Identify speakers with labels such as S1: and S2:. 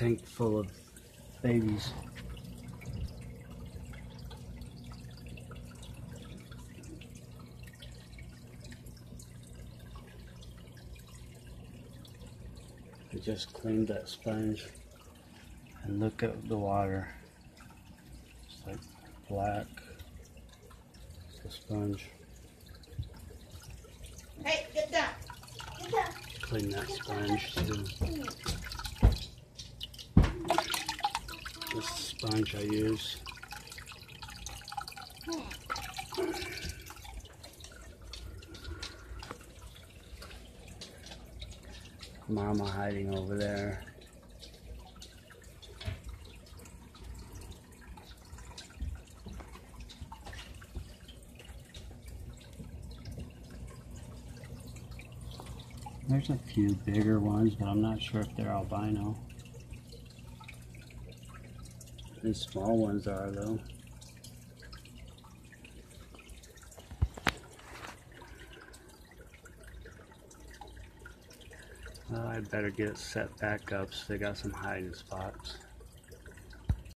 S1: tank full of babies. I just cleaned that sponge and look at the water. It's like black. It's a sponge.
S2: Hey, get down. Get down.
S1: Clean that sponge too. Mm. Sponge I use. Mama hiding over there. There's a few bigger ones, but I'm not sure if they're albino. These small ones are though. Well, I better get it set back up so they got some hiding spots.